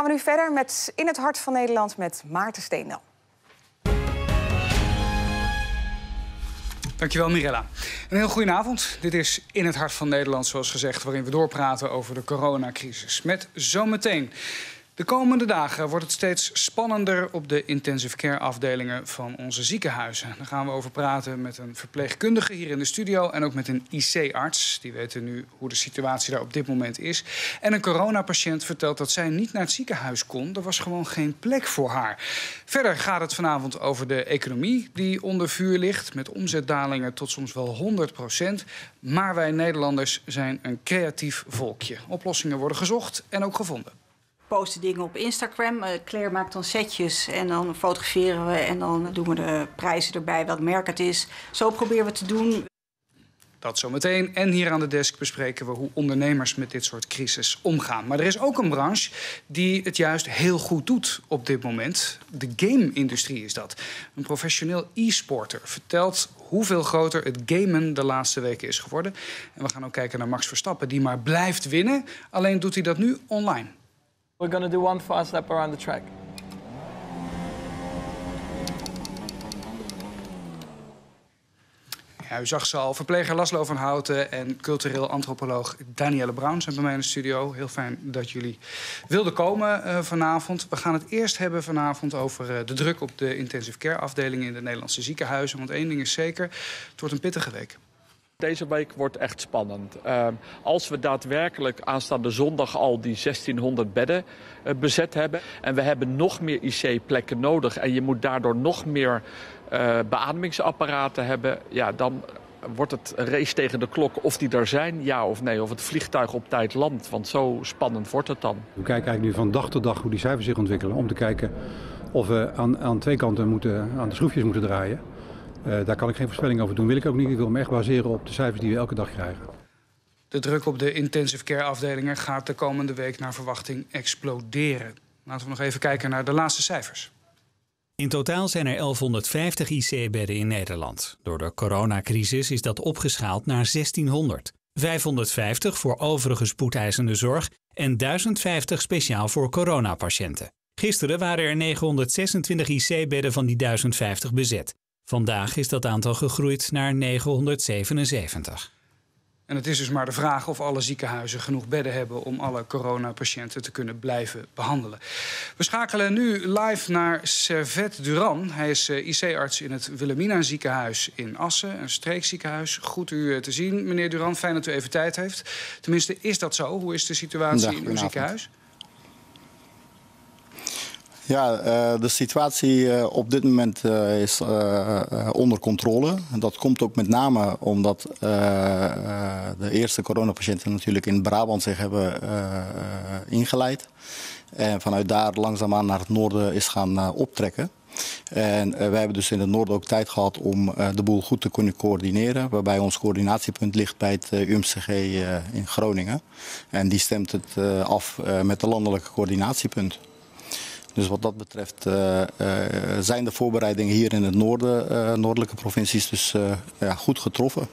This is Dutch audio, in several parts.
Gaan we nu verder met In het Hart van Nederland met Maarten Steendal. Dankjewel Mirella. Een heel goedenavond. Dit is In het Hart van Nederland, zoals gezegd... waarin we doorpraten over de coronacrisis. Met zometeen de komende dagen wordt het steeds spannender op de intensive care afdelingen van onze ziekenhuizen. Daar gaan we over praten met een verpleegkundige hier in de studio en ook met een IC-arts. Die weten nu hoe de situatie daar op dit moment is. En een coronapatiënt vertelt dat zij niet naar het ziekenhuis kon. Er was gewoon geen plek voor haar. Verder gaat het vanavond over de economie die onder vuur ligt. Met omzetdalingen tot soms wel 100 procent. Maar wij Nederlanders zijn een creatief volkje. Oplossingen worden gezocht en ook gevonden posten dingen op Instagram. Uh, Claire maakt dan setjes en dan fotograferen we en dan doen we de prijzen erbij, welk merk het is. Zo proberen we te doen. Dat zometeen. En hier aan de desk bespreken we hoe ondernemers met dit soort crisis omgaan. Maar er is ook een branche die het juist heel goed doet op dit moment. De game-industrie is dat. Een professioneel e-sporter vertelt hoeveel groter het gamen de laatste weken is geworden. En we gaan ook kijken naar Max Verstappen, die maar blijft winnen. Alleen doet hij dat nu online. We're going to do one fast lap around the track. Ja, u zag ze al. Verpleger Laslo van Houten en cultureel antropoloog Danielle Brown zijn bij mij in de studio. Heel fijn dat jullie wilden komen uh, vanavond. We gaan het eerst hebben vanavond over uh, de druk op de intensive care afdelingen in de Nederlandse ziekenhuizen. Want één ding is zeker, het wordt een pittige week. Deze week wordt echt spannend. Uh, als we daadwerkelijk aanstaande zondag al die 1600 bedden uh, bezet hebben... en we hebben nog meer IC-plekken nodig... en je moet daardoor nog meer uh, beademingsapparaten hebben... Ja, dan wordt het race tegen de klok of die er zijn, ja of nee. Of het vliegtuig op tijd landt, want zo spannend wordt het dan. We kijken eigenlijk nu van dag tot dag hoe die cijfers zich ontwikkelen... om te kijken of we aan, aan twee kanten moeten, aan de schroefjes moeten draaien... Uh, daar kan ik geen voorspelling over doen. Wil ik ook niet. Ik wil me echt baseren op de cijfers die we elke dag krijgen. De druk op de intensive care afdelingen gaat de komende week naar verwachting exploderen. Laten we nog even kijken naar de laatste cijfers. In totaal zijn er 1150 IC-bedden in Nederland. Door de coronacrisis is dat opgeschaald naar 1600. 550 voor overige spoedeisende zorg en 1050 speciaal voor coronapatiënten. Gisteren waren er 926 IC-bedden van die 1050 bezet. Vandaag is dat aantal gegroeid naar 977. En het is dus maar de vraag of alle ziekenhuizen genoeg bedden hebben om alle coronapatiënten te kunnen blijven behandelen. We schakelen nu live naar Servet Duran. Hij is eh, IC-arts in het Wilhelmina ziekenhuis in Assen, een streekziekenhuis. Goed u eh, te zien, meneer Duran. Fijn dat u even tijd heeft. Tenminste, is dat zo? Hoe is de situatie in uw ziekenhuis? Ja, eh, de situatie eh, op dit moment eh, is onder controle. Dat komt ook met name omdat de eerste coronapatiënten natuurlijk in Brabant zich hebben ingeleid. En vanuit daar langzaamaan naar het noorden is gaan optrekken. En wij hebben dus in het noorden ook tijd gehad om de boel goed te kunnen coördineren. Waarbij ons coördinatiepunt ligt bij het UMCG in Groningen. En die stemt het af met de landelijke coördinatiepunt. Dus wat dat betreft uh, uh, zijn de voorbereidingen hier in het noorden, uh, noordelijke provincies dus ja, goed getroffen.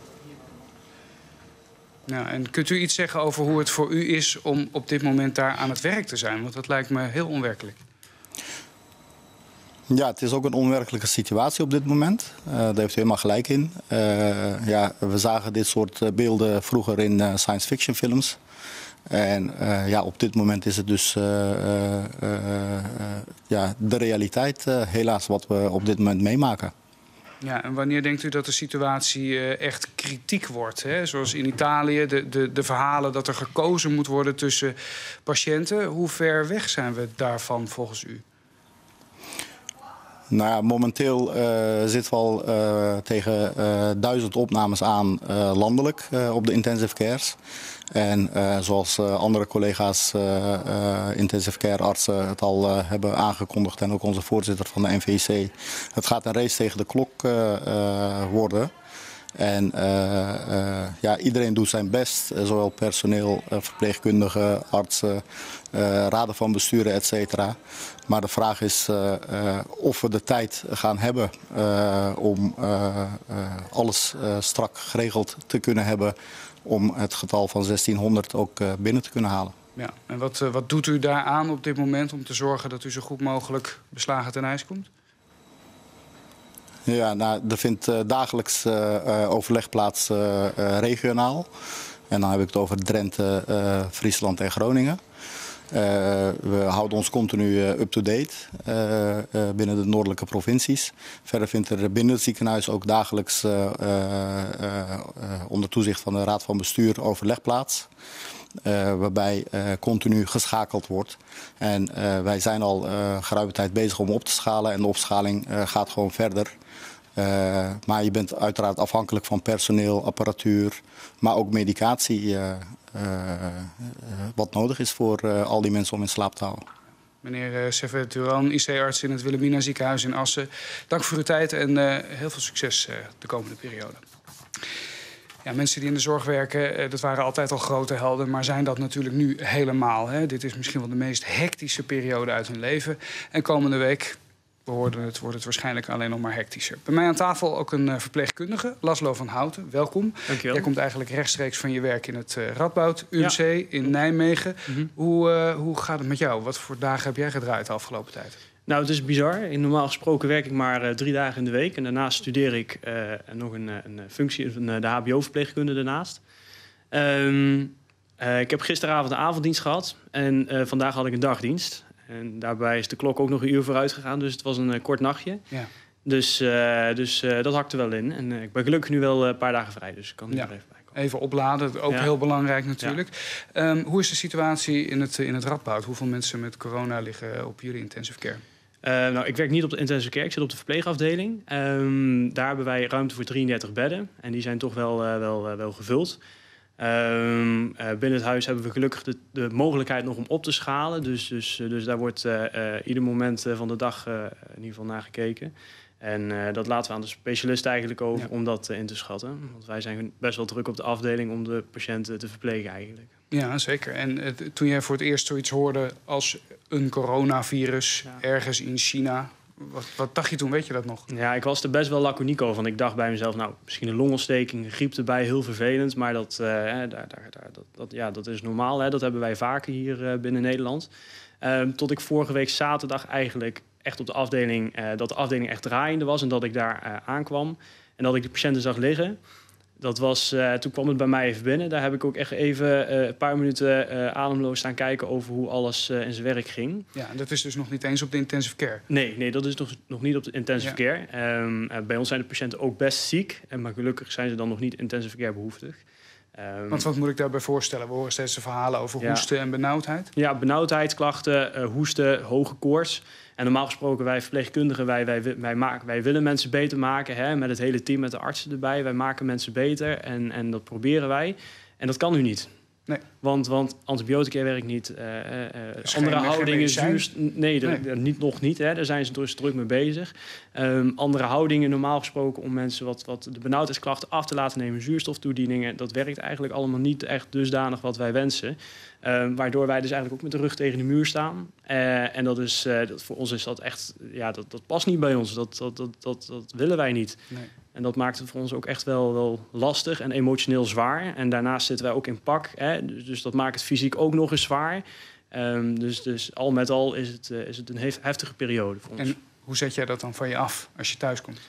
Ja, en kunt u iets zeggen over hoe het voor u is om op dit moment daar aan het werk te zijn? Want dat lijkt me heel onwerkelijk. Ja, het is ook een onwerkelijke situatie op dit moment. daar heeft u helemaal gelijk in. ja, we zagen dit soort beelden vroeger in science fiction films. En uh, ja, op dit moment is het dus uh, uh, ja, de realiteit, helaas, wat we op dit moment meemaken. Ja, en wanneer denkt u dat de situatie echt kritiek wordt? Hè? Zoals in Italië, de, de, de verhalen dat er gekozen moet worden tussen patiënten. Hoe ver weg zijn we daarvan volgens u? Nou ja, momenteel uh, zitten we al uh, tegen uh, duizend opnames aan landelijk op de intensive cares. En zoals andere collega's intensive care artsen het al hebben aangekondigd en ook onze voorzitter van de NVC. Het gaat een race tegen de klok worden. En uh, uh, ja, iedereen doet zijn best, zowel personeel, verpleegkundigen, artsen, raden van besturen, et cetera. Maar de vraag is uh, uh, of we de tijd gaan hebben uh, om alles strak geregeld te kunnen hebben om het getal van 1600 ook binnen te kunnen halen. Ja, en wat, uh, wat doet u daaraan op dit moment om te zorgen dat u zo goed mogelijk beslagen ten ijs komt? Ja, nou, er vindt uh, dagelijks uh, overleg plaats regionaal. En dan heb ik het over Drenthe, Friesland en Groningen. We houden ons continu up-to-date binnen de noordelijke provincies. Verder vindt er binnen het ziekenhuis ook dagelijks onder toezicht van de Raad van Bestuur overleg plaats. Waarbij continu geschakeld wordt. En wij zijn al geruime tijd bezig om op te schalen. En de opschaling gaat gewoon verder. maar je bent uiteraard afhankelijk van personeel, apparatuur, maar ook medicatie. Wat nodig is voor al die mensen om in slaap te houden. Meneer uh, Servet Duran, IC-arts in het Wilhelmina ziekenhuis in Assen. Dank voor uw tijd en heel veel succes de komende periode. Ja, mensen die in de zorg werken, eh, dat waren altijd al grote helden, maar zijn dat natuurlijk nu helemaal. Hè? Dit is misschien wel de meest hectische periode uit hun leven. En komende week, we hoorden het, wordt het waarschijnlijk alleen nog maar hectischer. Bij mij aan tafel ook een uh, verpleegkundige, Laslo van Houten. Welkom. Dankjewel. Jij komt eigenlijk rechtstreeks van je werk in het uh, Radboud UMC in Nijmegen. Mm -hmm. hoe, uh, hoe gaat het met jou? Wat voor dagen heb jij gedraaid de afgelopen tijd? Nou, het is bizar. Normaal gesproken werk ik maar drie dagen in de week. En daarnaast studeer ik nog een, een functie, een, de HBO-verpleegkunde daarnaast. Um, uh, ik heb gisteravond een avonddienst gehad. En vandaag had ik een dagdienst. En daarbij is de klok ook nog een uur vooruit gegaan. Dus het was een kort nachtje. Ja. Dus, dus dat hakte wel in. En ik ben gelukkig nu wel een paar dagen vrij. Dus ik kan er ja. even bij komen. Even opladen, ook ja. heel belangrijk natuurlijk. Ja. Um, hoe is de situatie in het, in het Radboud? Hoeveel mensen met corona liggen op jullie intensive care? Nou, ik werk niet op de intensive care, ik zit op de verpleegafdeling. Um, daar hebben wij ruimte voor 33 bedden en die zijn toch wel, wel, wel gevuld. Um, binnen het huis hebben we gelukkig de, de, mogelijkheid nog om op te schalen. Dus, dus, dus daar wordt ieder moment van de dag in ieder geval naar gekeken. En dat laten we aan de specialist eigenlijk over ja. om dat in te schatten. Want wij zijn best wel druk op de afdeling om de patiënten te verplegen eigenlijk. Ja, zeker. En uh, toen jij voor het eerst zoiets hoorde als een coronavirus ja. ergens in China, wat, wat, dacht je toen? Weet je dat nog? Ja, ik was er best wel laconiek over. Want ik dacht bij mezelf, nou, misschien een longontsteking, een griep erbij, heel vervelend. Maar dat, uh, daar, daar, dat, ja, dat is normaal. Hè? Dat hebben wij vaker hier uh, binnen Nederland. Um, tot ik vorige week zaterdag eigenlijk echt op de afdeling, dat de afdeling echt draaiende was. En dat ik daar aankwam. En dat ik de patiënten zag liggen. Dat was, uh, toen kwam het bij mij even binnen. Daar heb ik ook echt even uh, een paar minuten uh, ademloos staan kijken over hoe alles in zijn werk ging. Ja, en dat is dus nog niet eens op de intensive care? Nee, nee dat is nog, nog niet op de intensive ja. care. Um, bij ons zijn de patiënten ook best ziek. En, maar gelukkig zijn ze dan nog niet intensive care behoeftig. Um, Want wat moet ik daarbij voorstellen? We horen steeds de verhalen over ja. hoesten en benauwdheid. Ja, benauwdheid, klachten, hoesten, hoge koorts. En normaal gesproken, wij verpleegkundigen, wij, wij, wij, maken, wij willen mensen beter maken. Hè, met het hele team, met de artsen erbij. Wij maken mensen beter en, en dat proberen wij. En dat kan nu niet. Nee. Want, want antibiotica werkt niet. Uh, uh, andere houdingen, zuurst... Nee, niet, nog niet. Hè. Daar zijn ze dus druk mee bezig. Um, andere houdingen, normaal gesproken, om mensen wat, wat de benauwdheidsklachten af te laten nemen, zuurstoftoedieningen, dat werkt eigenlijk allemaal niet echt dusdanig wat wij wensen. Um, waardoor wij dus eigenlijk ook met de rug tegen de muur staan. Uh, en dat is, dat, voor ons is dat echt, ja, dat, dat past niet bij ons. Dat, dat, dat, dat, dat willen wij niet. Nee. En dat maakt het voor ons ook echt wel, wel lastig en emotioneel zwaar. En daarnaast zitten wij ook in pak. Hè, dus, dus dat maakt het fysiek ook nog eens zwaar. Um, dus, dus al met al is het, uh, is het een heftige periode voor ons. En hoe zet jij dat dan van je af als je thuis komt?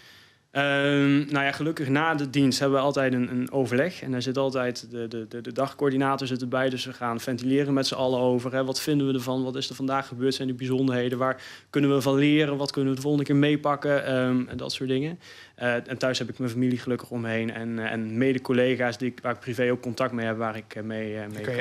Um, nou ja, gelukkig na de dienst hebben we altijd een, een overleg. En daar zit altijd de, de, de, de dagcoördinator zit erbij. Dus we gaan ventileren met z'n allen over. Hè. Wat vinden we ervan? Wat is er vandaag gebeurd? Zijn de bijzonderheden? Waar kunnen we van leren? Wat kunnen we de volgende keer meepakken? Um, en dat soort dingen. Uh, en thuis heb ik mijn familie gelukkig omheen. En, uh, en mede-collega's die, waar ik privé ook contact mee heb. Waar ik uh, mee, mee kan...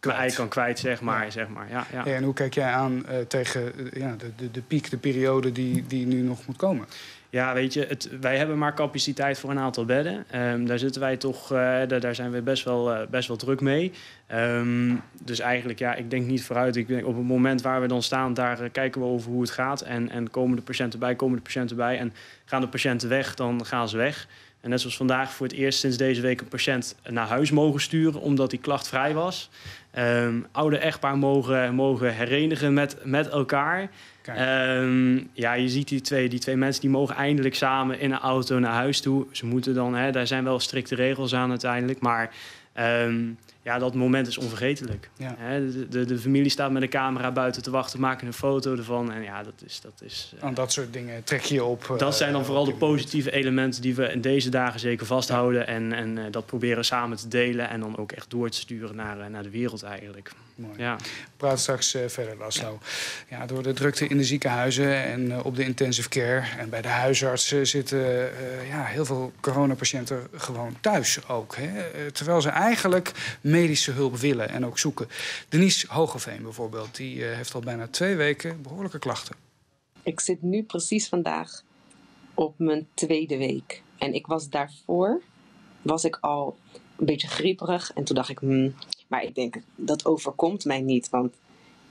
Mijn ei kan kwijt, zeg maar. Ja. Zeg maar. Ja, ja. ja en hoe kijk jij aan tegen ja, de, de, de piek, de periode die, die nu nog moet komen? Ja, weet je, het, wij hebben maar capaciteit voor een aantal bedden. Um, daar zitten wij toch, uh, daar, zijn we best wel, uh, best wel druk mee. Um, dus eigenlijk, ja, ik denk niet vooruit. Ik denk op het moment waar we dan staan, daar uh, kijken we over hoe het gaat. En, en komen de patiënten bij, komen de patiënten bij. En gaan de patiënten weg, dan gaan ze weg. En net zoals vandaag voor het eerst sinds deze week een patiënt naar huis mogen sturen, omdat die klachtvrij was. Um, oude echtpaar mogen, mogen herenigen met, met elkaar. Um, ja, je ziet die twee, die twee mensen die mogen eindelijk samen in een auto naar huis toe. Ze moeten dan, hè, daar zijn wel strikte regels aan uiteindelijk. Maar um, ja, dat moment is onvergetelijk. Ja. Hè, de, de, de familie staat met een camera buiten te wachten, maken een foto ervan. En ja, dat is. Dat, is, eh, Aan dat soort dingen trek je op. eh, dat zijn dan vooral de positieve elementen die we in deze dagen zeker vasthouden. En, en eh, dat proberen samen te delen en dan ook echt door te sturen naar, naar de wereld eigenlijk. Mooi. Ja. We praten straks eh, verder, Laszlo. Ja. door de drukte in de ziekenhuizen en eh, op de intensive care en bij de huisartsen zitten eh, ja, heel veel coronapatiënten gewoon thuis ook. Hè? Terwijl ze eigenlijk medische hulp willen en ook zoeken. Denise Hogeveen bijvoorbeeld, die eh, heeft al bijna twee weken behoorlijke klachten. Ik zit nu precies vandaag op mijn tweede week. En ik was daarvoor, was ik al een beetje grieperig. En toen dacht ik, hmm, maar ik denk, dat overkomt mij niet. Want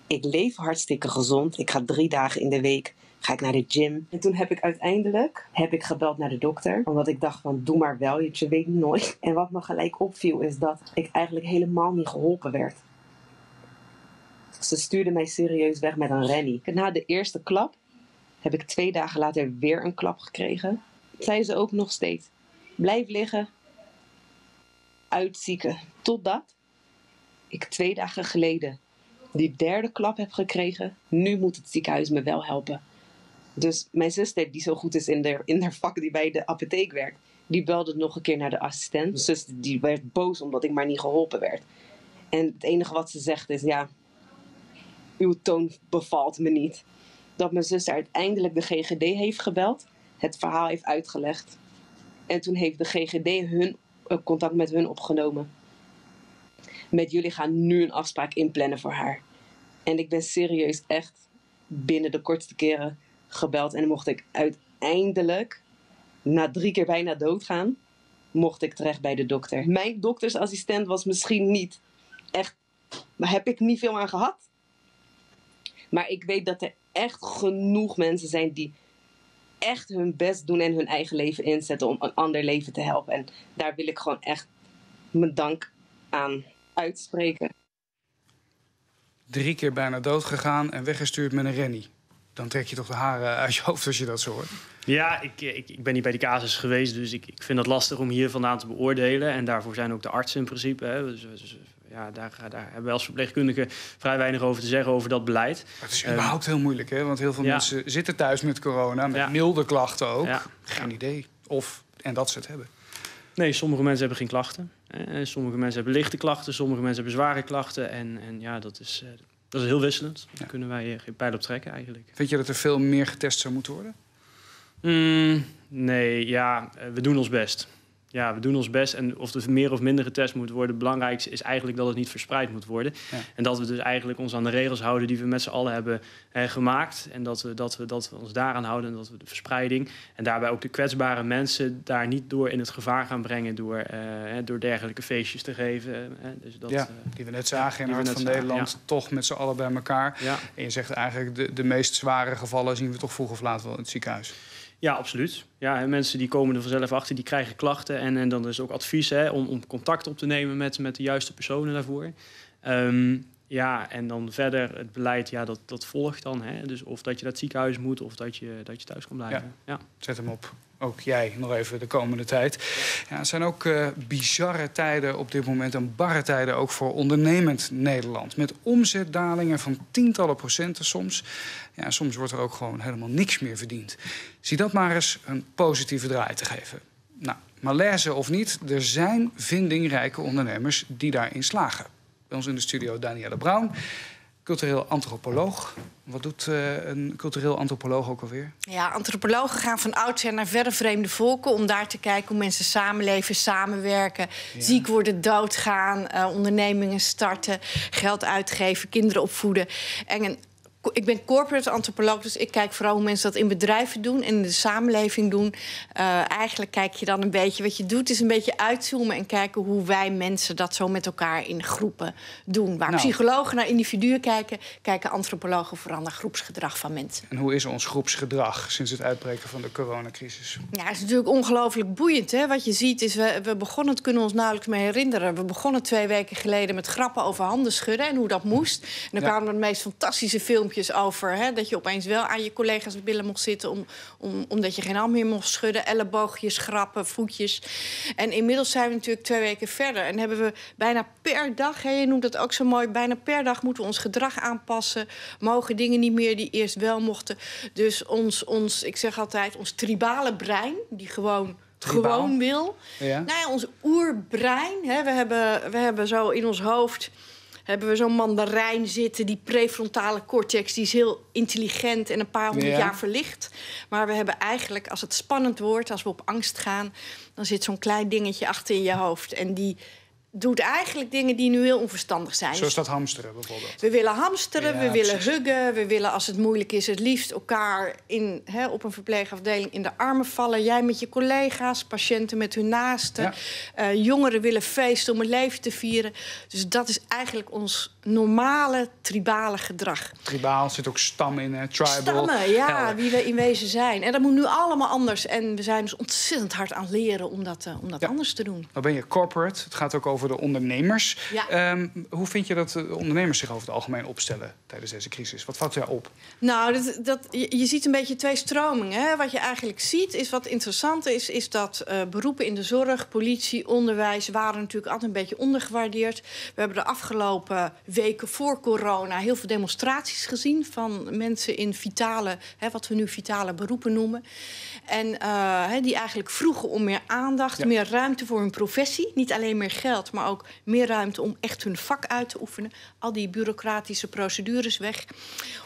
ik leef hartstikke gezond. Ik ga drie dagen in de week, ga ik naar de gym. En toen heb ik uiteindelijk, heb ik gebeld naar de dokter. Omdat ik dacht van, doe maar wel, je weet nooit. En wat me gelijk opviel is dat ik eigenlijk helemaal niet geholpen werd. Ze stuurde mij serieus weg met een rennie. Na de eerste klap heb ik twee dagen later weer een klap gekregen. Zei ze ook nog steeds: blijf liggen, uitzieken. Totdat ik twee dagen geleden die derde klap heb gekregen. Nu moet het ziekenhuis me wel helpen. Dus mijn zuster, die zo goed is in haar, in haar vak, die bij de apotheek werkt, die belde nog een keer naar de assistent. Mijn zuster die werd boos omdat ik maar niet geholpen werd. En het enige wat ze zegt is: ja, uw toon bevalt me niet. Dat mijn zuster uiteindelijk de GGD heeft gebeld, het verhaal heeft uitgelegd. En toen heeft de GGD hun, contact met hun opgenomen. Met jullie gaan nu een afspraak inplannen voor haar. En ik ben serieus echt binnen de kortste keren gebeld. En mocht ik uiteindelijk, na drie keer bijna doodgaan, mocht ik terecht bij de dokter. Mijn doktersassistent was misschien niet echt, maar heb ik niet veel aan gehad. Maar ik weet dat er echt genoeg mensen zijn die echt hun best doen en hun eigen leven inzetten om een ander leven te helpen. En daar wil ik gewoon echt mijn dank aan uitspreken. Drie keer bijna dood gegaan en weggestuurd met een rennie. Dan trek je toch de haren uit je hoofd als je dat zo hoort. Ja, ik, ik, ik ben niet bij die casus geweest, dus ik, ik vind het lastig om hier vandaan te beoordelen. En daarvoor zijn ook de artsen in principe. Hè. Dus, dus, ja, daar, daar hebben we als verpleegkundigen vrij weinig over te zeggen over dat beleid. Maar het is Ehm, überhaupt heel moeilijk, hè? Want heel veel ja. mensen zitten thuis met corona, met milde klachten ook. Geen idee. Of, en dat ze het hebben. Nee, sommige mensen hebben geen klachten. Eh, sommige mensen hebben lichte klachten, sommige mensen hebben zware klachten. En, en ja, dat is, eh, dat is heel wisselend. Daar kunnen wij eh, geen pijl op trekken eigenlijk. Vind je dat er veel meer getest zou moeten worden? Mm, nee, ja, eh, we doen ons best. Ja, we doen ons best. En of er meer of minder getest moet worden, het belangrijkste is eigenlijk dat het niet verspreid moet worden. Ja. En dat we dus eigenlijk ons aan de regels houden die we met z'n allen hebben eh, gemaakt. En dat we, dat, we, dat we ons daaraan houden en dat we de verspreiding en daarbij ook de kwetsbare mensen daar niet door in het gevaar gaan brengen door, eh, door dergelijke feestjes te geven. eh, dus dat, ja, eh, die we net zagen in Hart van zagen, Nederland. ja. Toch met z'n allen bij elkaar. ja. En je zegt eigenlijk, de, de meest zware gevallen zien we toch vroeg of laat wel in het ziekenhuis. Ja, absoluut. Ja, en mensen die komen er vanzelf achter, die krijgen klachten. En, en dan is ook advies hè, om, om contact op te nemen met, met de juiste personen daarvoor. Ehm, ja, en dan verder het beleid, ja, dat, dat volgt dan. Hè. Dus of dat je naar het ziekenhuis moet of dat je, dat je thuis kan blijven. Ja. Zet hem op. Ook jij nog even de komende tijd. Ja, het zijn ook eh, bizarre tijden op dit moment en barre tijden ook voor ondernemend Nederland. Met omzetdalingen van tientallen procenten soms. Ja, soms wordt er ook gewoon helemaal niks meer verdiend. Zie dat maar eens een positieve draai te geven. Nou, malaise of niet, er zijn vindingrijke ondernemers die daarin slagen. Bij ons in de studio Danielle Brown, cultureel antropoloog. Wat doet eh, een cultureel antropoloog ook alweer? Ja, antropologen gaan van oudsher naar verre vreemde volken om daar te kijken hoe mensen samenleven, samenwerken, ziek worden, doodgaan, eh, ondernemingen starten, geld uitgeven, kinderen opvoeden. En een- ik ben corporate antropoloog, dus ik kijk vooral hoe mensen dat in bedrijven doen en in de samenleving doen. Eh, eigenlijk kijk je dan een beetje, wat je doet, is een beetje uitzoomen en kijken hoe wij mensen dat zo met elkaar in groepen doen. Waar Nou. psychologen naar individuen kijken, kijken antropologen vooral naar groepsgedrag van mensen. En hoe is ons groepsgedrag sinds het uitbreken van de coronacrisis? Ja, het is natuurlijk ongelooflijk boeiend. Hè? Wat je ziet is, we, we begonnen, het kunnen ons nauwelijks meer herinneren. We begonnen twee weken geleden met grappen over handen schudden en hoe dat moest. En dan Ja. kwamen er de meest fantastische filmpjes filmpjes over hè, dat je opeens wel aan je collega's billen mocht zitten. Om, om, omdat je geen hand meer mocht schudden. Elleboogjes, grappen, voetjes. En inmiddels zijn we natuurlijk twee weken verder. En hebben we bijna per dag, hè, je noemt dat ook zo mooi. Bijna per dag moeten we ons gedrag aanpassen. Mogen dingen niet meer die eerst wel mochten. Dus ons, ons ik zeg altijd, ons tribale brein, die gewoon gewoon wil. Ja. Nou ja, ons oerbrein. Hè, we, hebben, we hebben zo in ons hoofd hebben we zo'n mandarijn zitten. Die prefrontale cortex die is heel intelligent en een paar honderd Ja. jaar verlicht. Maar we hebben eigenlijk, als het spannend wordt, als we op angst gaan... dan zit zo'n klein dingetje achter in je hoofd. En die doet eigenlijk dingen die nu heel onverstandig zijn. Zoals dat hamsteren bijvoorbeeld. We willen hamsteren, Ja, we willen precies. huggen, we willen als het moeilijk is het liefst elkaar in, hè, op een verpleegafdeling in de armen vallen. Jij met je collega's, patiënten met hun naasten. Ja. Eh, jongeren willen feesten om het leven te vieren. Dus dat is eigenlijk ons normale tribale gedrag. Tribaal zit ook stam in, hè? tribal. Stammen, ja, wie we in wezen zijn. En dat moet nu allemaal anders. En we zijn dus ontzettend hard aan het leren om dat, eh, om dat anders te doen. Nou ben je corporate. Het gaat ook over de ondernemers. Ja. Ehm, hoe vind je dat de ondernemers zich over het algemeen opstellen tijdens deze crisis? Wat valt jou op? Nou, dat, dat, je, je ziet een beetje twee stromingen. Hè. Wat je eigenlijk ziet, is wat interessant is... is dat eh, beroepen in de zorg, politie, onderwijs... waren natuurlijk altijd een beetje ondergewaardeerd. We hebben de afgelopen weken voor corona... heel veel demonstraties gezien van mensen in vitale... Hè, wat we nu vitale beroepen noemen. En eh, die eigenlijk vroegen om meer aandacht, Ja. meer ruimte voor hun professie. Niet alleen meer geld, maar ook meer ruimte om echt hun vak uit te oefenen. Al die bureaucratische procedures weg.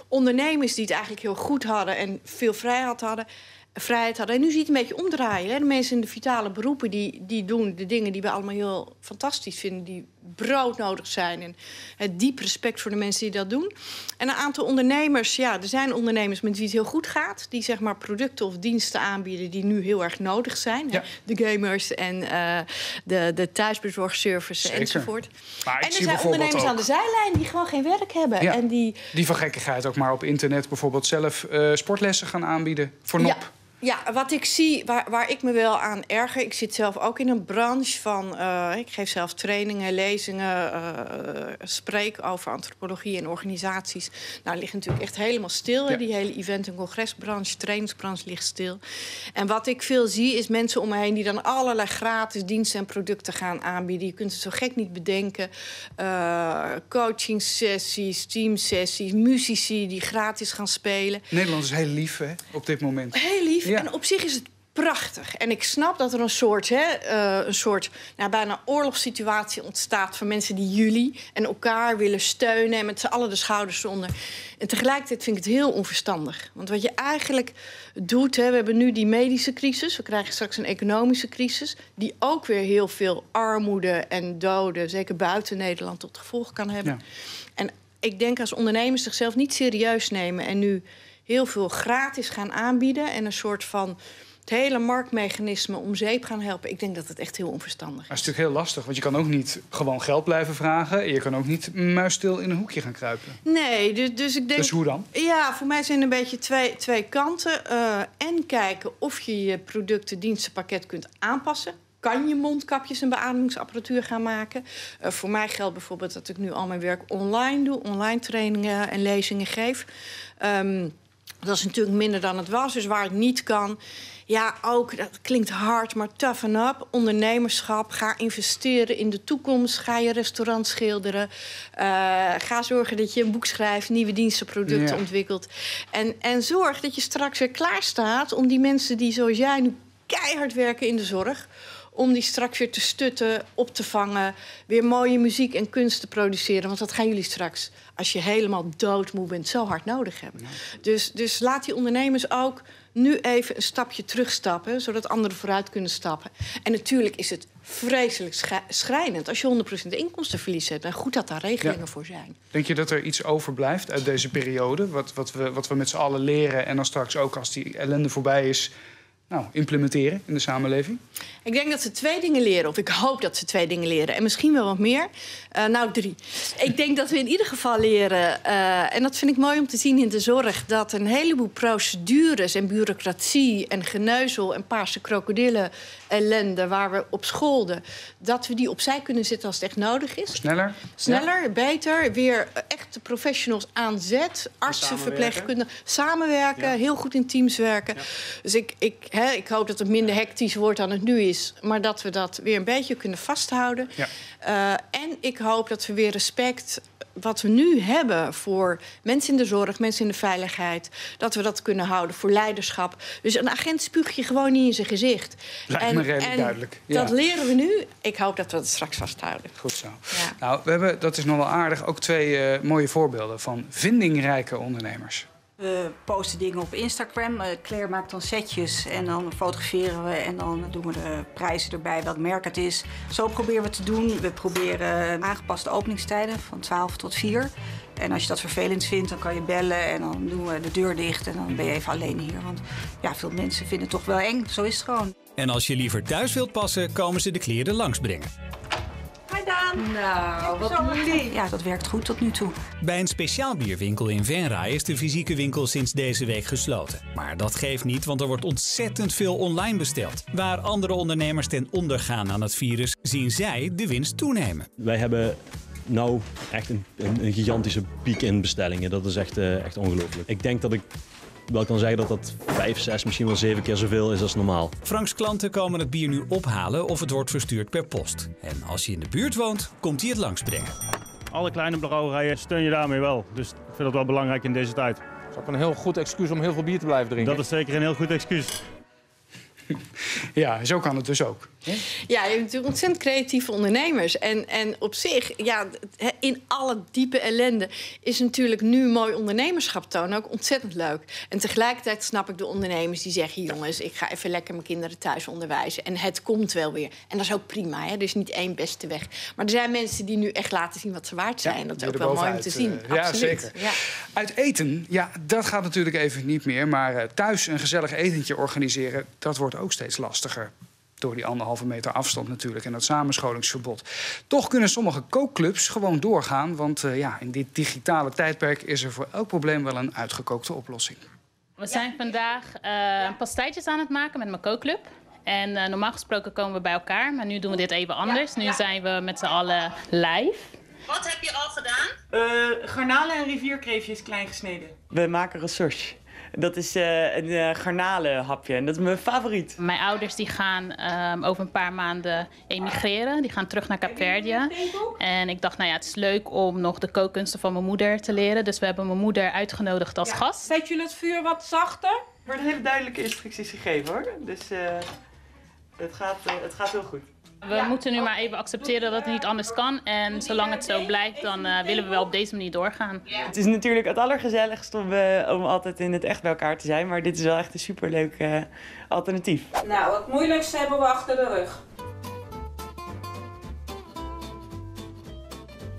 Ondernemers die het eigenlijk heel goed hadden en veel vrijheid hadden. Vrijheid hadden. En nu zie je het een beetje omdraaien. Hè? De mensen in de vitale beroepen die, die doen de dingen die we allemaal heel fantastisch vinden, die broodnodig zijn. En het diep respect voor de mensen die dat doen. En een aantal ondernemers, ja, er zijn ondernemers met wie het heel goed gaat, die zeg maar producten of diensten aanbieden die nu heel erg nodig zijn. Ja. De gamers en eh, de, de thuisbezorgservice Zeker. enzovoort. Maar en er zijn ondernemers ook- aan de zijlijn die gewoon geen werk hebben. Ja. En die, Die van gekkigheid ook maar op internet bijvoorbeeld zelf eh, sportlessen gaan aanbieden voor nop. Ja, wat ik zie, waar, waar ik me wel aan erger... ik zit zelf ook in een branche van... eh, ik geef zelf trainingen, lezingen, eh, spreek over antropologie en organisaties. Nou, ligt natuurlijk echt helemaal stil. Ja. Die hele event- en congresbranche, trainingsbranche ligt stil. En wat ik veel zie, is mensen om me heen... die dan allerlei gratis diensten en producten gaan aanbieden. Je kunt het zo gek niet bedenken. Eh coaching sessies, teamsessies, muzici die gratis gaan spelen. Nederland is heel lief hè, op dit moment. Heel lief. Ja. En op zich is het prachtig. En ik snap dat er een soort, hè, eh, een soort nou, bijna oorlogssituatie ontstaat... van mensen die jullie en elkaar willen steunen... en met z'n allen de schouders eronder. En tegelijkertijd vind ik het heel onverstandig. Want wat je eigenlijk doet... Hè, we hebben nu die medische crisis. We krijgen straks een economische crisis... die ook weer heel veel armoede en doden... zeker buiten Nederland tot gevolg kan hebben. Ja. En ik denk als ondernemers zichzelf niet serieus nemen... en nu heel veel gratis gaan aanbieden... en een soort van het hele marktmechanisme om zeep gaan helpen... ik denk dat het echt heel onverstandig Dat is. is natuurlijk heel lastig, want je kan ook niet gewoon geld blijven vragen. En je kan ook niet muisstil in een hoekje gaan kruipen. Nee, dus, dus ik denk... Dus hoe dan? Ja, voor mij zijn er een beetje twee, twee kanten. Eh, en kijken of je je producten, dienstenpakket kunt aanpassen. Kan je mondkapjes en beademingsapparatuur gaan maken? Eh, voor mij geldt bijvoorbeeld dat ik nu al mijn werk online doe. Online trainingen en lezingen geef. Ehm, dat is natuurlijk minder dan het was. Dus waar het niet kan... Ja, ook, dat klinkt hard, maar toughen up. Ondernemerschap, ga investeren in de toekomst. Ga je restaurant schilderen. Eh, ga zorgen dat je een boek schrijft, nieuwe diensten, producten Ja. ontwikkelt. En, en zorg dat je straks weer klaar staat om die mensen die zoals jij nu keihard werken in de zorg om die straks weer te stutten, op te vangen, weer mooie muziek en kunst te produceren. Want dat gaan jullie straks, als je helemaal doodmoe bent, zo hard nodig hebben. Dus, dus laat die ondernemers ook nu even een stapje terugstappen, zodat anderen vooruit kunnen stappen. En natuurlijk is het vreselijk schrijnend als je 100% inkomstenverlies hebt. En goed dat daar regelingen Ja. voor zijn. Denk je dat er iets overblijft uit deze periode? Wat, wat, we, wat we met z'n allen leren en dan straks ook als die ellende voorbij is... nou, implementeren in de samenleving? Ik denk dat ze twee dingen leren, of ik hoop dat ze twee dingen leren. En misschien wel wat meer. Uh, nou, drie. Ik denk dat we in ieder geval leren, uh, en dat vind ik mooi om te zien in de zorg, dat een heleboel procedures en bureaucratie en geneuzel en paarse krokodillen ellende waar we op scholden, dat we die opzij kunnen zetten als het echt nodig is. Sneller? Sneller, beter. Weer echt professionals aanzet. Artsen, verpleegkundigen. Samenwerken, ja. heel goed in teams werken. Ja. Dus ik, ik, hè, ik hoop dat het minder hectisch wordt dan het nu is. Maar dat we dat weer een beetje kunnen vasthouden. Uh, en ik hoop dat we weer respect wat we nu hebben voor mensen in de zorg, mensen in de veiligheid, dat we dat kunnen houden voor leiderschap. Dus een agent spuug je gewoon niet in zijn gezicht. Lijkt en, me redelijk duidelijk. Ja. Dat leren we nu. Ik hoop dat we dat straks vasthouden. Goed zo. Ja. Nou, we hebben, dat is nog wel aardig, ook twee uh, mooie voorbeelden van vindingrijke ondernemers. We posten dingen op Instagram. Uh, Claire maakt dan setjes en dan fotograferen we en dan doen we de prijzen erbij, welk merk het is. Zo proberen we te doen. We proberen aangepaste openingstijden van 12 tot 4. En als je dat vervelend vindt, dan kan je bellen en dan doen we de deur dicht en dan ben je even alleen hier. Want ja, veel mensen vinden het toch wel eng. Zo is het gewoon. En als je liever thuis wilt passen, komen ze de kleren langsbrengen. Daan. Nou, wat lief. Ja, dat werkt goed tot nu toe. Bij een speciaal bierwinkel in Venray is de fysieke winkel sinds deze week gesloten. Maar dat geeft niet, want er wordt ontzettend veel online besteld. Waar andere ondernemers ten onder gaan aan het virus, zien zij de winst toenemen. Wij hebben nou echt een, een, een gigantische piek in bestellingen. Dat is echt, uh, echt ongelooflijk. Ik denk dat ik wel kan zeggen dat dat vijf, zes, misschien wel zeven keer zoveel is als normaal. Franks klanten komen het bier nu ophalen of het wordt verstuurd per post. En als je in de buurt woont, komt hij het langsbrengen. Alle kleine brouwerijen steun je daarmee wel. Dus ik vind dat wel belangrijk in deze tijd. Dat is ook een heel goed excuus om heel veel bier te blijven drinken. Dat is zeker een heel goed excuus. Ja, zo kan het dus ook. Ja, je hebt natuurlijk ontzettend creatieve ondernemers. En, en op zich, ja, in alle diepe ellende... is natuurlijk nu mooi ondernemerschap tonen ook ontzettend leuk. En tegelijkertijd snap ik de ondernemers die zeggen... jongens, ik ga even lekker mijn kinderen thuis onderwijzen. En het komt wel weer. En dat is ook prima, hè? er is niet één beste weg. Maar er zijn mensen die nu echt laten zien wat ze waard zijn. Ja, dat is ook wel mooi om te zien. Uh, ja, zeker. Ja. Uit eten, ja, dat gaat natuurlijk even niet meer. Maar uh, thuis een gezellig etentje organiseren... dat wordt ook steeds lastiger. Door die anderhalve meter afstand natuurlijk en dat samenscholingsverbod. Toch kunnen sommige kookclubs gewoon doorgaan. Want uh, ja, in dit digitale tijdperk is er voor elk probleem wel een uitgekookte oplossing. We zijn vandaag uh, pastijtjes aan het maken met mijn kookclub. En uh, normaal gesproken komen we bij elkaar, maar nu doen we dit even anders. Nu zijn we met z'n allen live. Wat heb je al gedaan? Uh, garnalen en rivierkreefjes klein gesneden. We maken research. Dat is uh, een uh, garnalenhapje en dat is mijn favoriet. Mijn ouders die gaan um, over een paar maanden emigreren. Die gaan terug naar Kaapverdië. En ik dacht, nou ja, het is leuk om nog de kookkunsten van mijn moeder te leren. Dus we hebben mijn moeder uitgenodigd als ja. gast. Zet jullie het vuur wat zachter? Er worden hele duidelijke instructies gegeven hoor. Dus uh, het, gaat, het gaat heel goed. We ja. moeten nu maar even accepteren dat het niet anders kan. En zolang het zo blijft, dan uh, willen we wel op deze manier doorgaan. Het is natuurlijk het allergezelligst om, uh, om altijd in het echt bij elkaar te zijn. Maar dit is wel echt een superleuk uh, alternatief. Nou, het moeilijkste hebben we achter de rug.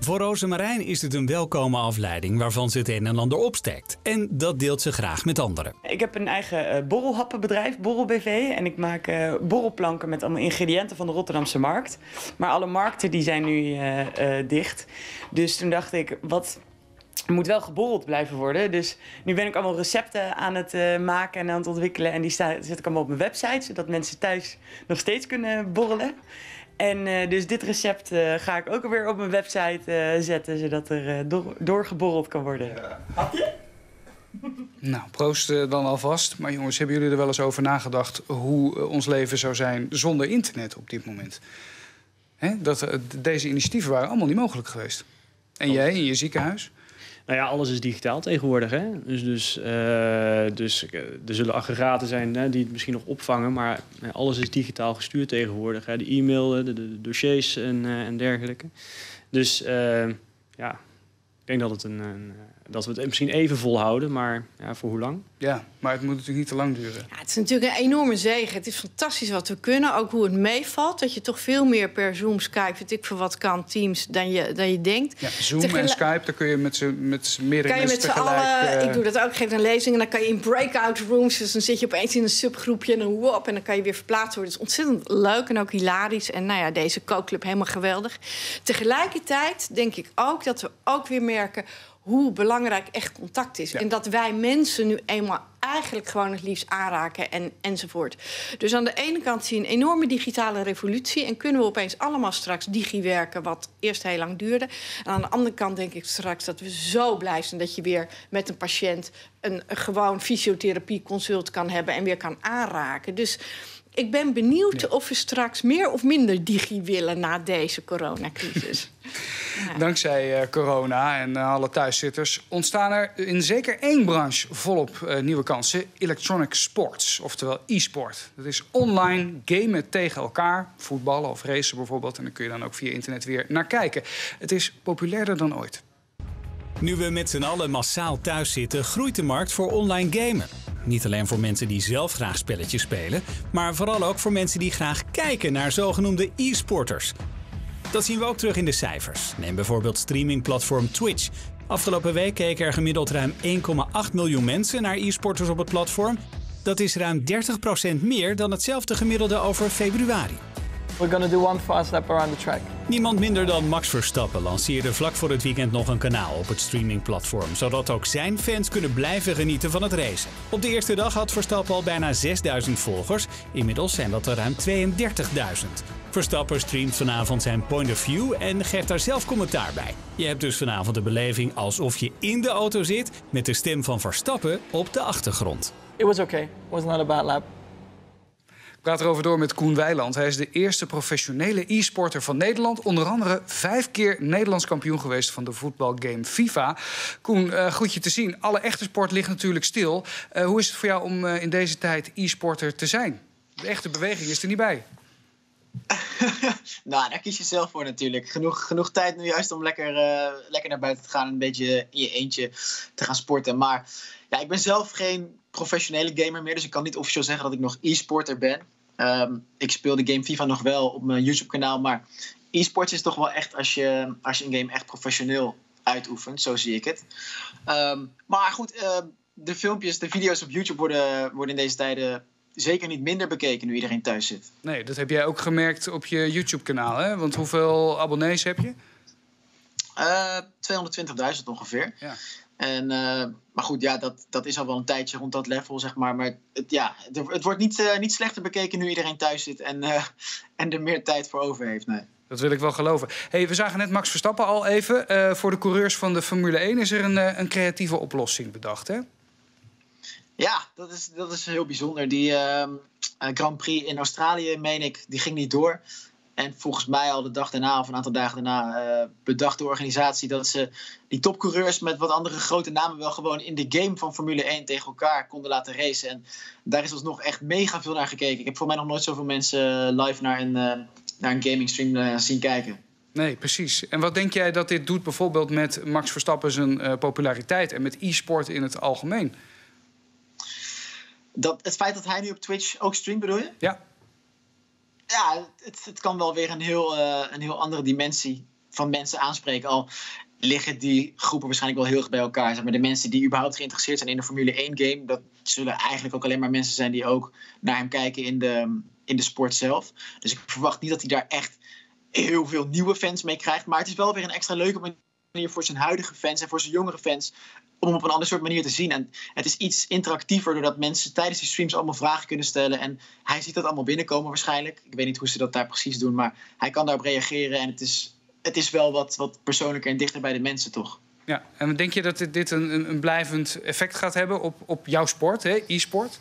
Voor Rosemarijn is het een welkome afleiding waarvan ze het een en ander opsteekt. En dat deelt ze graag met anderen. Ik heb een eigen uh, borrelhappenbedrijf, Borrel BV. En ik maak uh, borrelplanken met allemaal ingrediënten van de Rotterdamse markt. Maar alle markten die zijn nu uh, dicht. Dus toen dacht ik, wat moet wel geborreld blijven worden. Dus nu ben ik allemaal recepten aan het maken en aan het ontwikkelen. En die zet ik allemaal op mijn website, zodat mensen thuis nog steeds kunnen borrelen. En uh, dus dit recept uh, ga ik ook weer op mijn website uh, zetten, zodat er door, doorgeborreld kan worden. Ja. Hapje? Nou, proost dan alvast. Maar jongens, hebben jullie er wel eens over nagedacht hoe ons leven zou zijn zonder internet op dit moment? Hè? Dat, deze initiatieven waren allemaal niet mogelijk geweest. En jij in je ziekenhuis? Nou ja, alles is digitaal tegenwoordig. Hè? Dus, dus, uh, dus uh, er zullen aggregaten zijn hè, die het misschien nog opvangen, maar uh, alles is digitaal gestuurd tegenwoordig. Hè? De e-mail, de, de, dossiers en, en dergelijke. Dus ja, ik denk dat het een, een dat we het misschien even volhouden, maar ja, voor hoe lang? Ja, maar het moet natuurlijk niet te lang duren. Ja, het is natuurlijk een enorme zegen. Het is fantastisch wat we kunnen. Ook hoe het meevalt. Dat je toch veel meer per Zoom, Skype, weet ik voor wat kan, Teams, dan je, dan je denkt. Ja, Zoom en Skype, daar kun je met, z'n- met meerdere kan je mensen met z'n tegelijk... allen, eh, ik doe dat ook, ik geef een lezing en dan kan je in breakout rooms, dus dan zit je opeens in een subgroepje en dan wop en dan kan je weer verplaatst worden. Het is ontzettend leuk en ook hilarisch en nou ja, deze kookclub helemaal geweldig. Tegelijkertijd denk ik ook dat we ook weer merken hoe belangrijk echt contact is. En dat wij mensen nu eenmaal eigenlijk gewoon het liefst aanraken en, enzovoort. Dus aan de ene kant zie je een enorme digitale revolutie... en kunnen we opeens allemaal straks digi-werken... wat eerst heel lang duurde. En aan de andere kant denk ik straks dat we zo blij zijn... dat je weer met een patiënt een, een gewoon fysiotherapie-consult kan hebben... en weer kan aanraken. Dus ik ben benieuwd of we straks meer of minder digi willen... na deze coronacrisis. Dankzij eh, corona en eh, alle thuiszitters ontstaan er in zeker één branche volop eh, nieuwe kansen: electronic sports, oftewel e-sport. Dat is online gamen tegen elkaar, voetballen of racen bijvoorbeeld. En daar kun je dan ook via internet weer naar kijken. Het is populairder dan ooit. Nu we met z'n allen massaal thuis zitten, groeit de markt voor online gamen. Niet alleen voor mensen die zelf graag spelletjes spelen, maar vooral ook voor mensen die graag kijken naar zogenoemde e-sporters. Dat zien we ook terug in de cijfers. Neem bijvoorbeeld streamingplatform Twitch. Afgelopen week keken er gemiddeld ruim 1,8 miljoen mensen naar e-sporters op het platform. Dat is ruim 30% meer dan hetzelfde gemiddelde over februari. We're gonna do one fast lap around the track. Niemand minder dan Max Verstappen lanceerde vlak voor het weekend nog een kanaal op het streamingplatform, zodat ook zijn fans kunnen blijven genieten van het racen. Op de eerste dag had Verstappen al bijna 6000 volgers, inmiddels zijn dat er ruim 32.000. Verstappen streamt vanavond zijn point of view en geeft daar zelf commentaar bij. Je hebt dus vanavond de beleving alsof je in de auto zit met de stem van Verstappen op de achtergrond. It was okay. It was not a bad lap. Praat erover door met Koen Weiland. Hij is de eerste professionele e-sporter van Nederland. Onder andere vijf keer Nederlands kampioen geweest van de voetbalgame FIFA. Koen, eh, goed je te zien. Alle echte sport ligt natuurlijk stil. Eh, hoe is het voor jou om eh, in deze tijd e-sporter te zijn? De echte beweging is er niet bij. Nou, daar kies je zelf voor natuurlijk. Genoeg, genoeg tijd nu juist om lekker, lekker naar buiten te gaan. en Een beetje in je eentje te gaan sporten. Maar ja, ik ben zelf geen professionele gamer meer. Dus ik kan niet officieel zeggen dat ik nog e-sporter ben. Ehm, ik speel de game FIFA nog wel op mijn YouTube-kanaal. Maar e-sports is toch wel echt als je, als je een game echt professioneel uitoefent. Zo zie ik het. Ehm, maar goed, eh, de filmpjes, de video's op YouTube worden, worden in deze tijden zeker niet minder bekeken nu iedereen thuis zit. Nee, dat heb jij ook gemerkt op je YouTube-kanaal, hè? Want hoeveel abonnees heb je? Eh 220.000 ongeveer. Ja. En, eh, maar goed, ja, dat, dat is al wel een tijdje rond dat level, zeg maar. Maar het, ja, het, wordt niet, eh, niet slechter bekeken nu iedereen thuis zit en, eh, en er meer tijd voor over heeft. Nee. Dat wil ik wel geloven. Hey, we zagen net Max Verstappen al even. Voor de coureurs van de Formule 1 is er een, een creatieve oplossing bedacht, hè? Ja, dat is, dat is heel bijzonder. Die ehm, eh, Grand Prix in Australië, meen ik, die ging niet door. En volgens mij al de dag daarna of een aantal dagen daarna eh, bedacht de organisatie dat ze die topcoureurs met wat andere grote namen wel gewoon in de game van Formule 1 tegen elkaar konden laten racen. En daar is alsnog echt mega veel naar gekeken. Ik heb voor mij nog nooit zoveel mensen eh, live naar een, eh, naar een gaming stream zien kijken. Nee, precies. En wat denk jij dat dit doet bijvoorbeeld met Max Verstappen zijn populariteit en met e-sport in het algemeen? Dat, het feit dat hij nu op Twitch ook streamt, bedoel je? Ja. Ja, het, het kan wel weer een heel, eh, een heel andere dimensie van mensen aanspreken. Al liggen die groepen waarschijnlijk wel heel erg bij elkaar. Zeg maar de mensen die überhaupt geïnteresseerd zijn in de Formule 1 game, dat zullen eigenlijk ook alleen maar mensen zijn die ook naar hem kijken in de, in de sport zelf. Dus ik verwacht niet dat hij daar echt heel veel nieuwe fans mee krijgt. Maar het is wel weer een extra leuke manier voor zijn huidige fans en voor zijn jongere fans om op een ander soort manier te zien. En het is iets interactiever doordat mensen tijdens die streams allemaal vragen kunnen stellen. En hij ziet dat allemaal binnenkomen waarschijnlijk. Ik weet niet hoe ze dat daar precies doen, maar hij kan daarop reageren. En het is, het is wel wat, wat persoonlijker en dichter bij de mensen, toch? Ja, en denk je dat dit- een, een, blijvend effect gaat hebben op, op jouw sport, e-sport?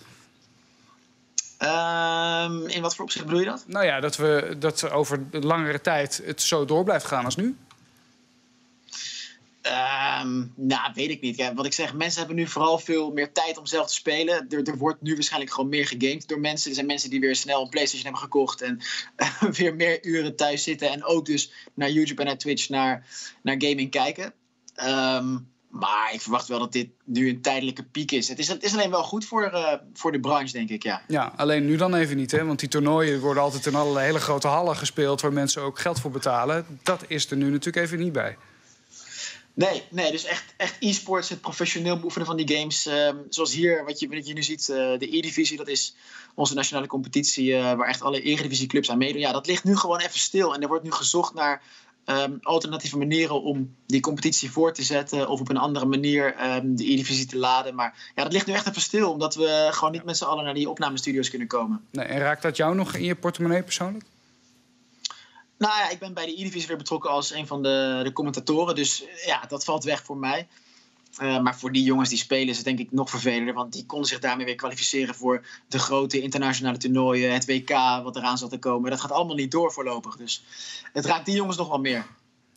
Ehm, in wat voor opzicht bedoel je dat? Nou ja, dat, we, dat over langere tijd het zo door blijft gaan als nu. Ehm, nou, weet ik niet. Ja, wat ik zeg, mensen hebben nu vooral veel meer tijd om zelf te spelen. Er, er wordt nu waarschijnlijk gewoon meer gegamed door mensen. Er zijn mensen die weer snel een PlayStation hebben gekocht en weer meer uren thuis zitten. En ook dus naar YouTube en naar Twitch naar, naar gaming kijken. Ehm, Maar ik verwacht wel dat dit nu een tijdelijke piek is. Het is, het is alleen wel goed voor, uh, voor de branche, denk ik, ja. Ja, alleen nu dan even niet, hè? Want die toernooien worden altijd in allerlei hele grote hallen gespeeld... waar mensen ook geld voor betalen. Dat is er nu natuurlijk even niet bij. Nee, nee, dus echt, echt e-sports, het professioneel beoefenen van die games. Uh, zoals hier, wat je, wat je nu ziet, uh, de E-divisie, dat is onze nationale competitie... Uh, waar echt alle Eredivisieclubs aan meedoen. Ja, dat ligt nu gewoon even stil. En er wordt nu gezocht naar um, alternatieve manieren om die competitie voor te zetten. Of op een andere manier um, de E-divisie te laden. Maar ja, dat ligt nu echt even stil. Omdat we gewoon niet met z'n allen naar die opnamestudio's kunnen komen. Nee, en raakt dat jou nog in je portemonnee persoonlijk? Nou ja, ik ben bij de E-divisie weer betrokken als een van de, de commentatoren. Dus ja, dat valt weg voor mij. Uh, maar voor die jongens die spelen is het denk ik nog vervelender. Want die konden zich daarmee weer kwalificeren voor de grote internationale toernooien. Het WK wat eraan zat te komen. Dat gaat allemaal niet door voorlopig. Dus het raakt die jongens nog wel meer.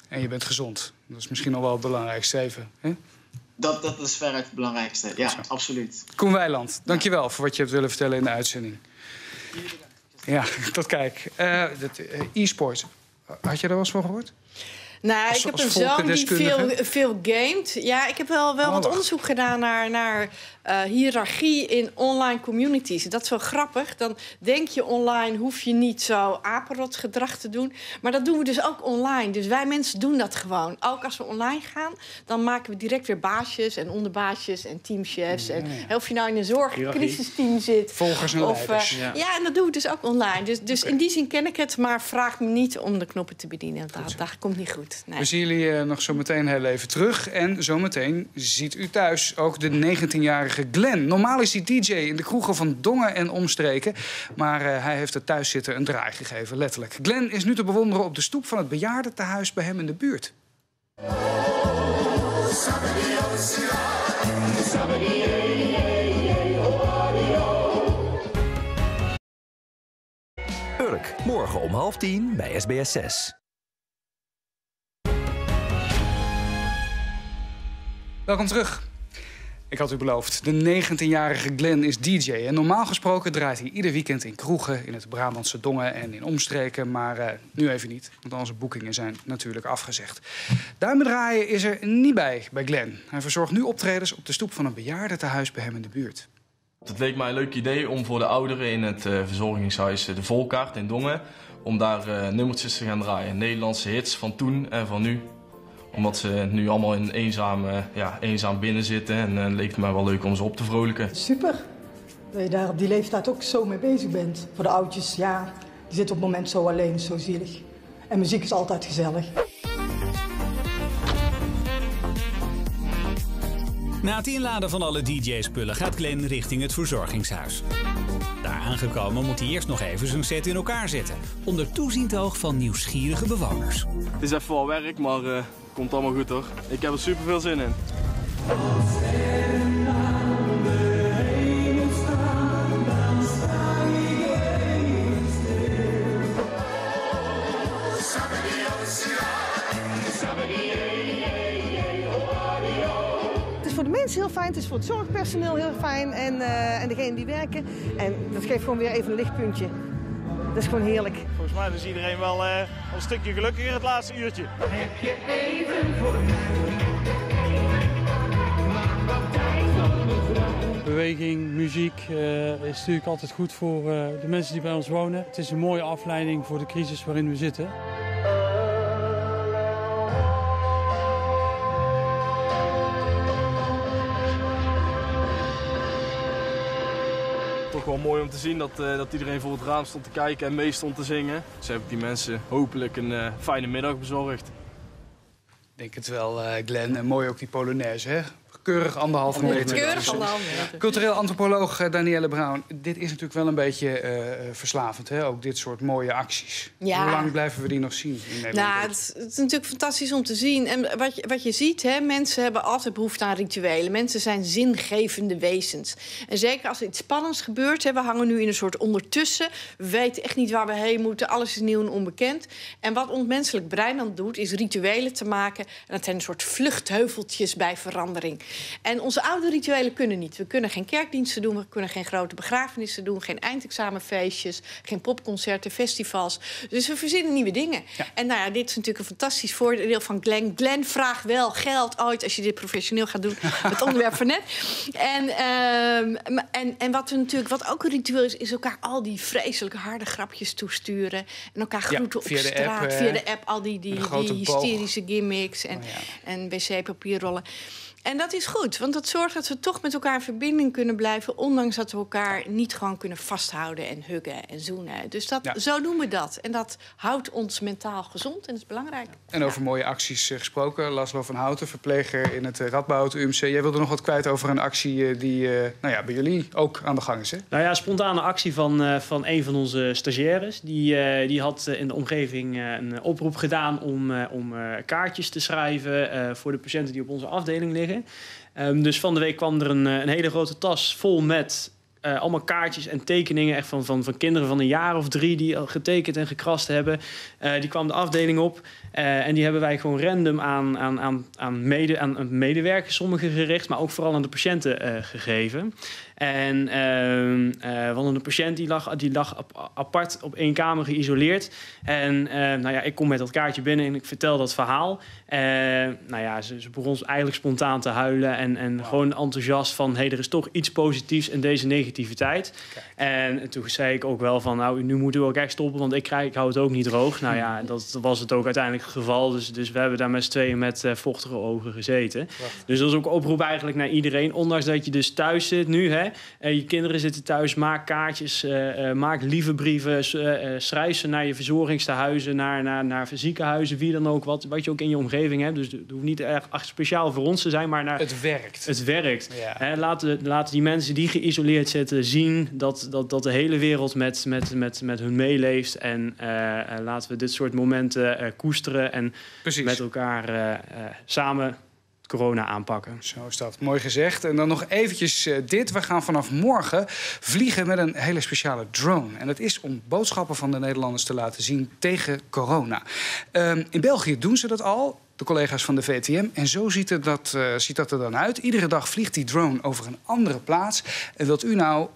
En je bent gezond. Dat is misschien nog wel het belangrijkste even. Hè? Dat, dat is veruit het belangrijkste. Ja, Zo. absoluut. Koen Weiland, dankjewel voor wat je hebt willen vertellen in de uitzending. Ja, tot kijk. Uh, e-sports. Had je daar wel eens van gehoord? Nou, Als- ik heb een zoon die veel, veel gamet. Ja, ik heb wel, wel Oh, wat onderzoek gedaan naar, naar eh, hiërarchie in online communities. Dat is wel grappig. Dan denk je online hoef je niet zo apenrot gedrag te doen. Maar dat doen we dus ook online. Dus wij mensen doen dat gewoon. Ook als we online gaan, dan maken we direct weer baasjes en onderbaasjes en teamchefs. En of je nou in een zorgcrisisteam zit. Volgers en of, eh, ja. Ja. en dat doen we dus ook online. Dus, dus in die zin ken ik het, maar vraag me niet om de knoppen te bedienen. Dat, dat komt niet goed. Nee. We zien jullie eh, nog zo meteen heel even terug. En zometeen ziet u thuis ook de 19-jarige Glenn. Normaal is hij DJ in de kroegen van Dongen en omstreken. Maar eh, hij heeft het thuiszitten een draai gegeven, letterlijk. Glenn is nu te bewonderen op de stoep van het bejaardentehuis bij hem in de buurt. Urk, morgen om half tien bij SBS 6. Welkom terug. Ik had u beloofd, de 19-jarige Glenn is DJ. En normaal gesproken draait hij ieder weekend in kroegen... in het Brabantse Dongen en in omstreken. Maar eh, nu even niet, want onze boekingen zijn natuurlijk afgezegd. Duimen draaien is er niet bij bij Glenn. Hij verzorgt nu optredens op de stoep van een bejaardentehuis bij hem in de buurt. Het leek mij een leuk idee om voor de ouderen in het eh, verzorgingshuis eh, De Volkaart in Dongen... om daar nummertjes te gaan draaien. Nederlandse hits van toen en van nu. Omdat ze nu allemaal in eenzaam, eh, ja, eenzaam binnen zitten. En eh, leek het mij wel leuk om ze op te vrolijken. Super. Dat je daar op die leeftijd ook zo mee bezig bent. Voor de oudjes, ja, die zitten op het moment zo alleen, zo zielig. En muziek is altijd gezellig. Na het inladen van alle DJ-spullen gaat Glenn richting het verzorgingshuis. Daar aangekomen moet hij eerst nog even zijn set in elkaar zetten. Onder toeziend oog van nieuwsgierige bewoners. Het is even wel werk, maar eh komt allemaal goed hoor. Ik heb er super veel zin in. Het is voor de mensen heel fijn, het is voor het zorgpersoneel heel fijn en, eh en degenen die werken. En dat geeft gewoon weer even een lichtpuntje. Dat is gewoon heerlijk. Volgens mij is iedereen wel eh, een stukje gelukkiger het laatste uurtje. Heb je even voor Beweging, muziek eh, is natuurlijk altijd goed voor eh, de mensen die bij ons wonen. Het is een mooie afleiding voor de crisis waarin we zitten. Wel mooi om te zien dat, eh, dat iedereen voor het raam stond te kijken en mee stond te zingen. Dus heb ik die mensen hopelijk een eh, fijne middag bezorgd. Ik denk het wel, eh, Glenn. En mooi ook die Polonaise, hè? Keurig anderhalve meter. Keurig anderhalve meter. Cultureel antropoloog eh, Danielle Brown. Dit is natuurlijk wel een beetje eh, verslavend, hè? Ook dit soort mooie acties. Ja. Hoe lang blijven we die nog zien in Nederland? Nou, het is, het is natuurlijk fantastisch om te zien. En wat je, wat je ziet, hè, mensen hebben altijd behoefte aan rituelen. Mensen zijn zingevende wezens. En zeker als er iets spannends gebeurt, hè, we hangen nu in een soort ondertussen. We weten echt niet waar we heen moeten. Alles is nieuw en onbekend. En wat ons menselijk brein dan doet, is rituelen te maken. En dat zijn een soort vluchtheuveltjes bij verandering. En onze oude rituelen kunnen niet. We kunnen geen kerkdiensten doen, we kunnen geen grote begrafenissen doen, geen eindexamenfeestjes, geen popconcerten, festivals. Dus we verzinnen nieuwe dingen. En nou ja, dit is natuurlijk een fantastisch voordeel van Glenn. Glenn vraagt wel geld ooit als je dit professioneel gaat doen. het onderwerp van net. En, ehm, en, en wat, we natuurlijk, wat ook een ritueel is, is elkaar al die vreselijke harde grapjes toesturen. En elkaar groeten op straat, app, via de app. Al die, die, boog. hysterische gimmicks en, en wc-papierrollen. En dat is goed, want dat zorgt dat we toch met elkaar in verbinding kunnen blijven... ondanks dat we elkaar niet gewoon kunnen vasthouden en huggen en zoenen. Dus dat, Ja. zo doen we dat. En dat houdt ons mentaal gezond en dat is belangrijk. En over mooie acties eh, gesproken. Laszlo van Houten, verpleger in het eh, Radboud UMC. Jij wilde nog wat kwijt over een actie eh, die eh, nou ja, bij jullie ook aan de gang is, hè? Nou ja, spontane actie van, eh, van een van onze stagiaires. Die, eh, die had in de omgeving eh, een oproep gedaan om, eh, om eh, kaartjes te schrijven eh, voor de patiënten die op onze afdeling liggen. Ehm, dus van de week kwam er een, eh, een hele grote tas vol met eh, allemaal kaartjes en tekeningen echt van, van, van kinderen van een jaar of drie die al getekend en gekrast hebben. Eh, die kwam de afdeling op eh, en die hebben wij gewoon random aan, aan, aan, aan, mede, aan medewerkers, sommigen gericht, maar ook vooral aan de patiënten eh, gegeven. En ehm eh, hadden een patiënt die lag, die lag ap- apart op één kamer geïsoleerd. En eh, nou ja, ik kom met dat kaartje binnen en ik vertel dat verhaal. Nou ja, ze, ze begon eigenlijk spontaan te huilen en, en gewoon enthousiast van... hé, hey, er is toch iets positiefs in deze negativiteit. En toen zei ik ook wel van, nou, nu moeten we ook echt stoppen... want ik, krijg, ik hou het ook niet droog. Nou ja, dat was het ook uiteindelijk geval. Dus, dus we hebben daar met z'n tweeën met eh, vochtige ogen gezeten. Dus dat is ook een oproep eigenlijk naar iedereen. Ondanks dat je dus thuis zit nu, hè. eh, je kinderen zitten thuis, maak kaartjes, eh, eh, maak lieve brieven... schrijf ze naar je verzorgingstehuizen, naar, naar, naar ziekenhuizen... wie dan ook, wat, wat je ook in je omgeving hebt. Dus het hoeft niet echt speciaal voor ons te zijn, maar naar... Het werkt. Het werkt. Ja. Hè, laten, laten die mensen die geïsoleerd zitten zien dat, dat, dat de hele wereld met, met, met, met hun meeleeft. En laten we dit soort momenten eh, en met elkaar eh, eh, samen corona aanpakken. Zo is dat. Mooi gezegd. En dan nog eventjes eh, dit. We gaan vanaf morgen vliegen met een hele speciale drone. En dat is om boodschappen van de Nederlanders te laten zien tegen corona. Ehm, in België doen ze dat al. De collega's van de VTM. En zo ziet, het dat, ziet dat er dan uit. Iedere dag vliegt die drone over een andere plaats. En wilt u nou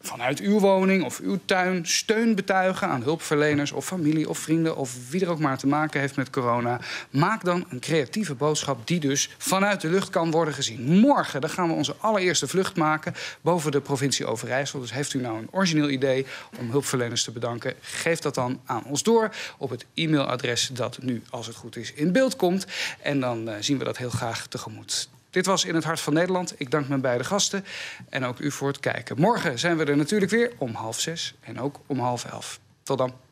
vanuit uw woning of uw tuin steun betuigen aan hulpverleners of familie of vrienden of wie er ook maar te maken heeft met corona. Maak dan een creatieve boodschap die dus vanuit de lucht kan worden gezien. Morgen dan gaan we onze allereerste vlucht maken boven de provincie Overijssel. Dus heeft u nou een origineel idee om hulpverleners te bedanken, geef dat dan aan ons door op het e-mailadres dat nu, als het goed is, in beeld komt. En dan eh, zien we dat heel graag tegemoet. Dit was In het Hart van Nederland. Ik dank mijn beide gasten en ook u voor het kijken. Morgen zijn we er natuurlijk weer om half zes en ook om half elf. Tot dan.